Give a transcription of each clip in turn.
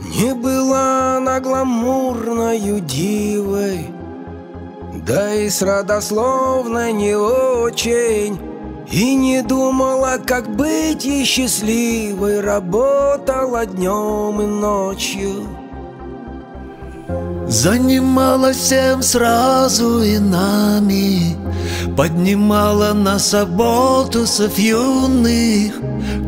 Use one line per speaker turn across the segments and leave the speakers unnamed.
Не была она гламурною дивой Да и с родословной не очень И не думала, как быть ей счастливой Работала днем и ночью
Занималась всем сразу и нами Поднимала нас оболтусов юных.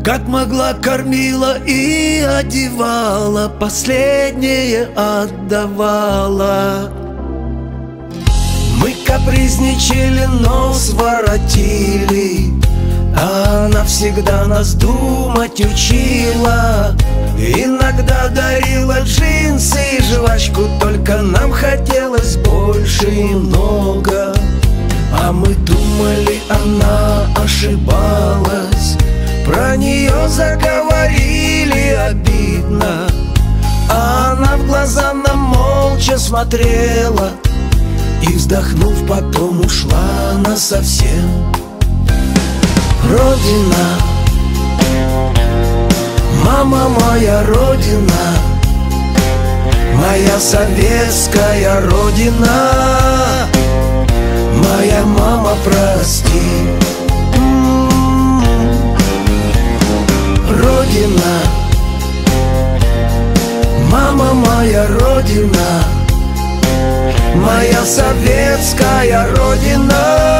Как могла кормила и одевала Последнее отдавала.
Мы капризничали, нос воротили А она всегда нас думать учила. Иногда дарила джинсы и жвачку Только нам хотелось больше и много. А мы думали, она ошибалась. Про нее заговорили обидно. А она в глаза нам молча смотрела. И вздохнув, потом ушла она совсем Родина. Мама моя родина. Моя советская родина. Моя мама, прости. Родина. Мама моя родина. Моя советская родина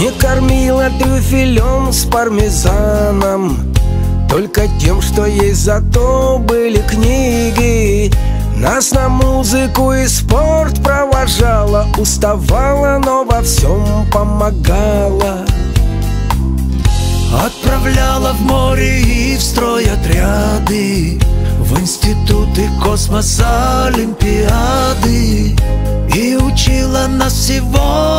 Не кормила трюфелем с пармезаном Только тем, что есть зато были книги. Нас на музыку и спорт провожала Уставала, но во всем помогала.
Отправляла в море и в строй отряды В институты космоса, олимпиады. И учила нас всего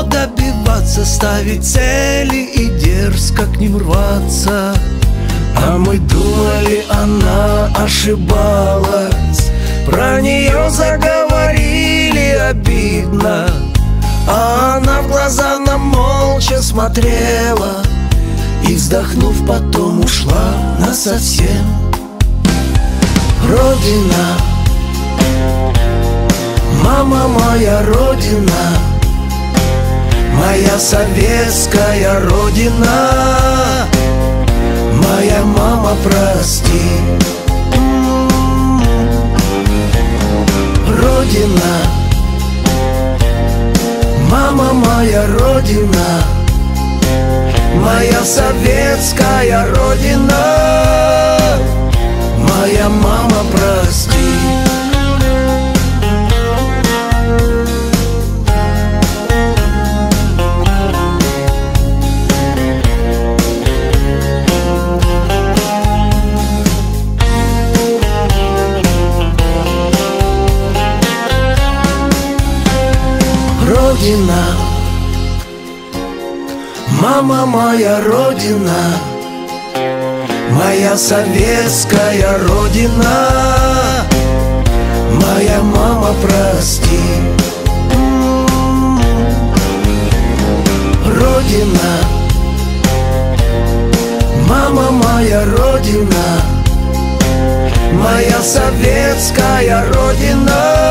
добиваться Ставить цели и дерзко к ним рваться.
А мы думали, она ошибалась. Про нее заговорили обидно. А она в глаза нам молча смотрела. И вздохнув, потом ушла насовсем. Родина. Мама моя родина Моя советская родина. Моя мама, прости. Родина. Мама моя родина. Моя советская родина. Моя мама, прости Родина. Мама моя родина. Моя советская родина. Моя мама, прости. Родина. Мама моя родина. Моя советская родина